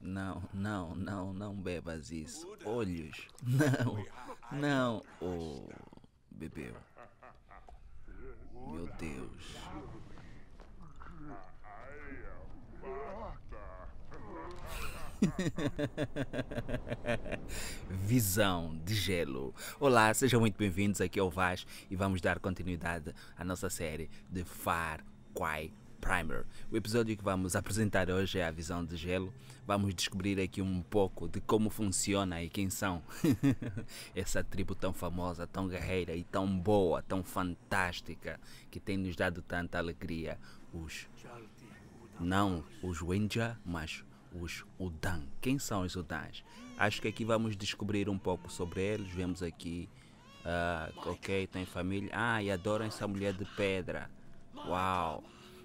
Não, não, não, não bebas isso. Olhos. Não, não. Oh, bebeu. Meu Deus. Visão de gelo. Olá, sejam muito bem-vindos aqui ao Vaz e vamos dar continuidade à nossa série de Far Cry Primer. O episódio que vamos apresentar hoje é a visão de gelo. Vamos descobrir aqui um pouco de como funciona e quem são essa tribo tão famosa, tão guerreira e tão boa, tão fantástica, que tem nos dado tanta alegria. Os não os Wenja, mas os Udan. Quem são os Udans? Acho que aqui vamos descobrir um pouco sobre eles. Vemos aqui, ah, ok, tem família. Ah, e adoram essa mulher de pedra. Uau!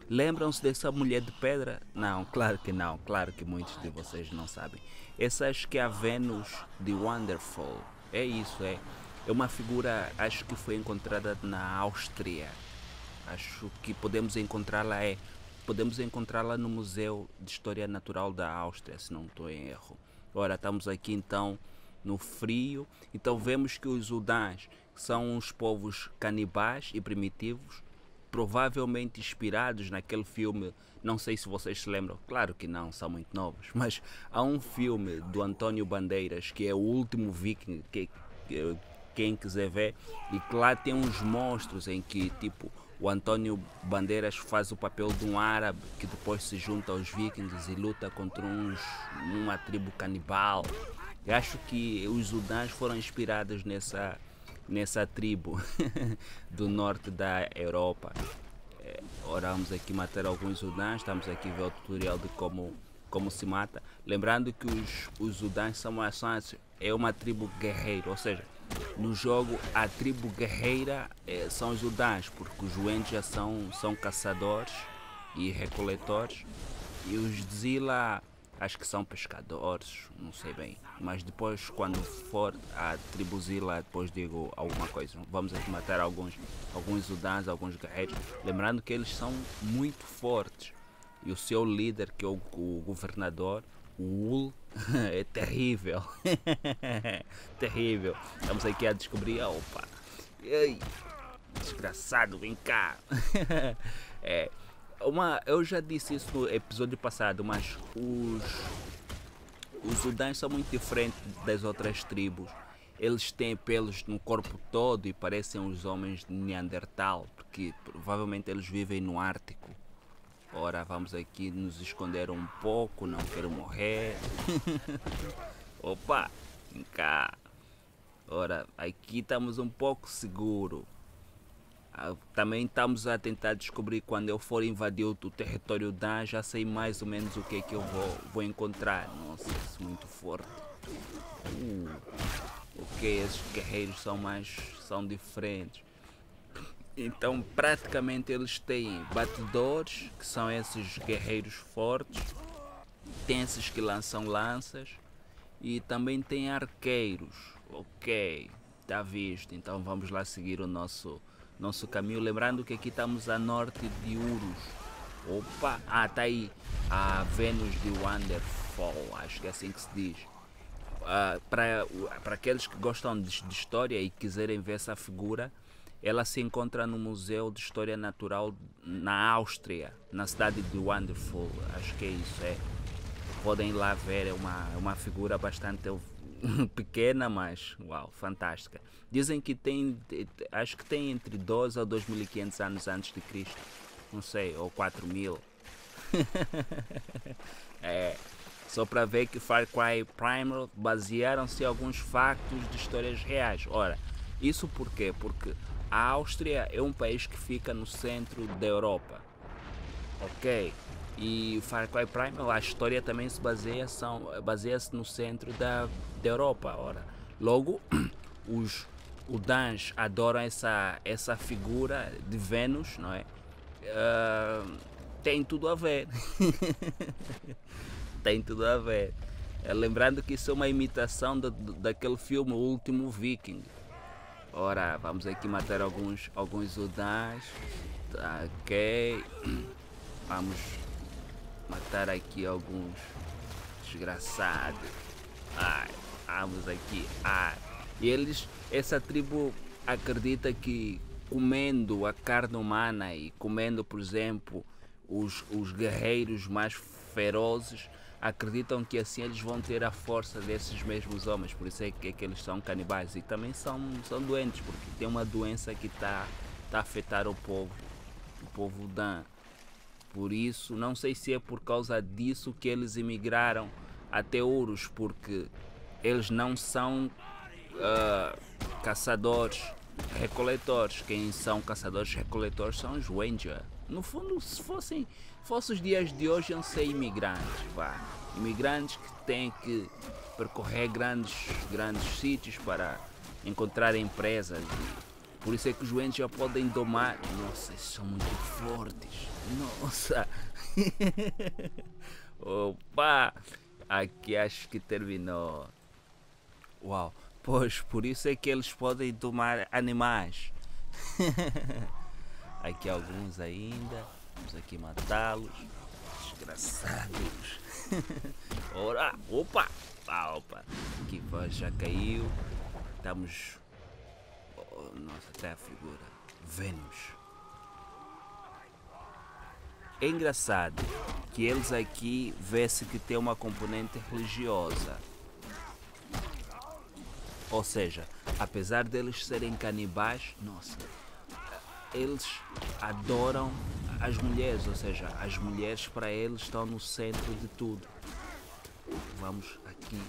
Lembram-se dessa mulher de pedra? Não, claro que não. Claro que muitos de vocês não sabem. Essa acho que é a Vênus de Wonderful. É isso, é. É uma figura, acho que foi encontrada na Áustria. Acho que podemos encontrá-la é podemos encontrá-la no Museu de História Natural da Áustria, se não estou em erro. Ora, estamos aqui então no frio, então vemos que os Udans são uns povos canibais e primitivos, provavelmente inspirados naquele filme, não sei se vocês se lembram, claro que não, são muito novos, mas há um filme do António Bandeiras que é o último viking que, que quem quiser ver. E que lá tem uns monstros em que tipo o Antônio Bandeiras faz o papel de um árabe que depois se junta aos vikings e luta contra uns, uma tribo canibal. Eu acho que os Udãs foram inspirados nessa, nessa tribo do norte da Europa. É, ora, vamos aqui matar alguns Udãs, estamos aqui a ver o tutorial de como, como se mata. Lembrando que os, os Udãs são, são, é uma tribo guerreira, ou seja, no jogo a tribo guerreira eh, são os Udãs, porque os Wenja são, são caçadores e recoletores e os Zila acho que são pescadores, não sei bem. Mas depois quando for a tribo Zila, depois digo alguma coisa. Vamos matar alguns, alguns Udãs, alguns guerreiros. Lembrando que eles são muito fortes. E o seu líder, que é o, o governador, o Ul, é terrível. terrível. Estamos aqui a descobrir. Opa! Ei, desgraçado, vem cá. é, uma, eu já disse isso no episódio passado, mas os, os Udãs são muito diferentes das outras tribos. Eles têm pelos no corpo todo e parecem os homens de Neandertal, porque provavelmente eles vivem no Ártico. Ora, vamos aqui nos esconder um pouco, não quero morrer. Opa, vem cá. Ora, aqui estamos um pouco seguro. Ah, Também estamos a tentar descobrir quando eu for invadir o território da, já sei mais ou menos o que é que eu vou, vou encontrar. Nossa, isso é muito forte. Uh, ok, esses guerreiros são mais, são diferentes. Então, praticamente eles têm batedores, que são esses guerreiros fortes, tem esses que lançam lanças e também tem arqueiros. Ok, está visto. Então vamos lá seguir o nosso, nosso caminho. Lembrando que aqui estamos a norte de Urus. Opa, ah, está aí a Vênus de Wonderfall, acho que é assim que se diz. Ah, para, para aqueles que gostam de, de história e quiserem ver essa figura, ela se encontra no Museu de História Natural na Áustria, na cidade de Wonderful. Acho que é isso, é. Podem lá ver, é uma, é uma figura bastante pequena, mas uau, fantástica. Dizem que tem, acho que tem entre 12 a 2500 anos antes de Cristo. Não sei, ou 4000. é, só para ver que Far Cry Primal basearam-se em alguns factos de histórias reais. Ora, isso por quê? Porque a Áustria é um país que fica no centro da Europa. Ok? E Far Cry Primal, a história também se baseia são baseia-se no centro da, da Europa. Ora, logo os Udans adoram essa essa figura de Vênus, não é? ah, tem tudo a ver. tem tudo a ver. É, lembrando que isso é uma imitação da, daquele filme O Último Viking. Ora, vamos aqui matar alguns, alguns Udans. Tá, ok. Vamos matar aqui alguns desgraçados. Ai, vamos aqui. Ai. E eles, essa tribo acredita que comendo a carne humana e comendo, por exemplo, os, os guerreiros mais ferozes, acreditam que assim eles vão ter a força desses mesmos homens, por isso é que, é que eles são canibais e também são, são doentes, porque tem uma doença que está tá a afetar o povo, o povo Dan. Por isso, não sei se é por causa disso que eles emigraram até Ouros, porque eles não são uh, caçadores recoletores. Quem são caçadores recoletores são os Ranger. No fundo, se fossem, fossem os dias de hoje, iam ser imigrantes. Vá. Imigrantes que têm que percorrer grandes, grandes sítios para encontrar empresas. Por isso é que os Ranger já podem domar. Nossa, são muito fortes. Nossa! Opa! Aqui acho que terminou. Uau! Pois, por isso é que eles podem domar animais. aqui alguns ainda. Vamos aqui matá-los. Desgraçados. Ora, opa! Opa! Aqui já caiu. Estamos. Nossa, até a figura. Vênus. É engraçado que eles aqui vê-se que tem uma componente religiosa. Ou seja, apesar deles serem canibais, nossa, eles adoram as mulheres, ou seja, as mulheres para eles estão no centro de tudo. Vamos aqui,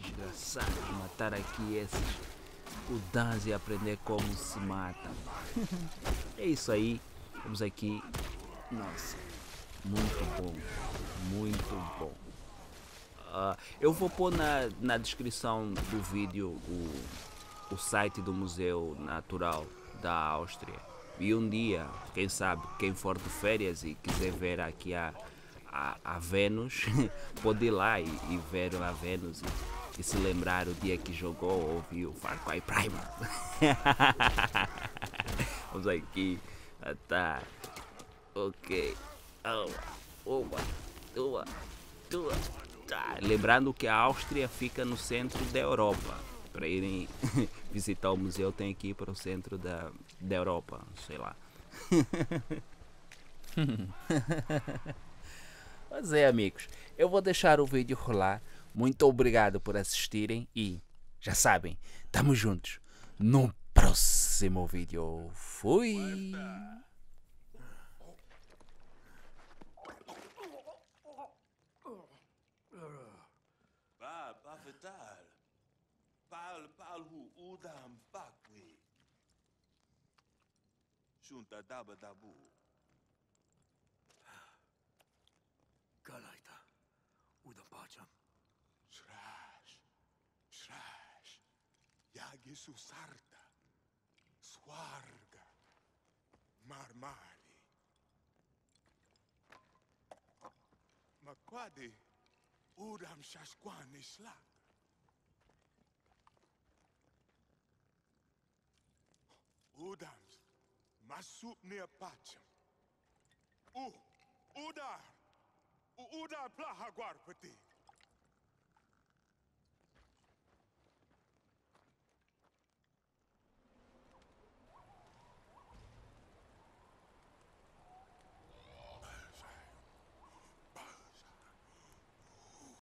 desgraçados, matar aqui esses udãs e aprender como se mata. é isso aí, vamos aqui nossa, muito bom, muito bom. Uh, eu vou pôr na, na descrição do vídeo o, o site do Museu Natural da Áustria. E um dia, quem sabe, quem for de férias e quiser ver aqui a, a, a Vênus, pode ir lá e, e, ver a Vênus e, e, se lembrar o dia que jogou ou viu Far Cry Primer. Vamos aqui. Ah, tá. Ok. Uma, uma, duas. Tá. Lembrando que a Áustria fica no centro da Europa. Para irem visitar o museu tem que ir para o centro da, da Europa, sei lá. Mas é amigos, eu vou deixar o vídeo rolar. Muito obrigado por assistirem e já sabem, estamos juntos no próximo vídeo. Fui! Shunta daba dabu. Yagi susarta. Swarga. Marmari. Makwadi. Udam shashkwan islak. Udams, masuk near pacham. U, udar, udar plaha guarpati.